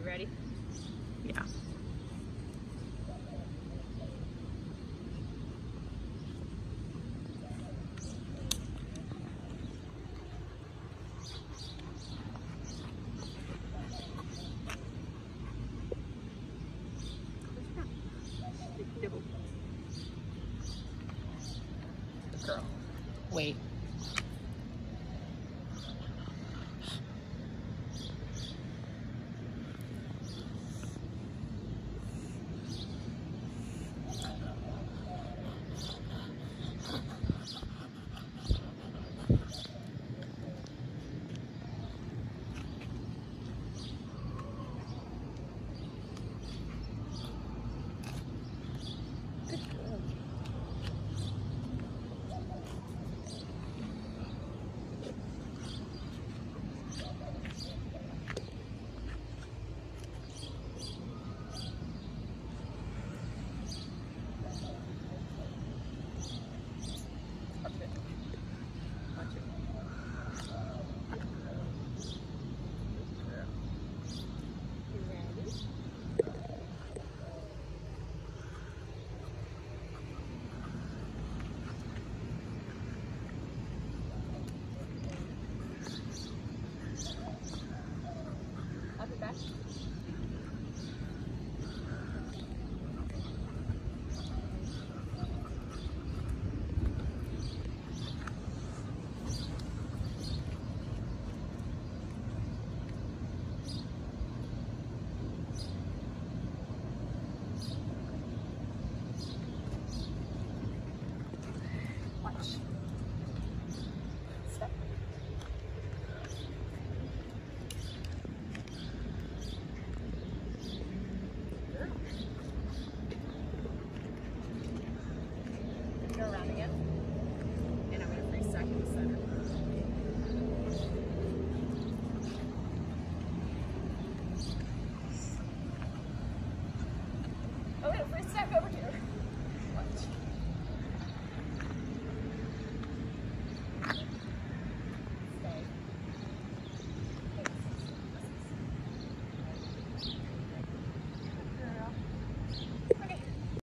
You ready? Yeah. Girl. Wait. go around again.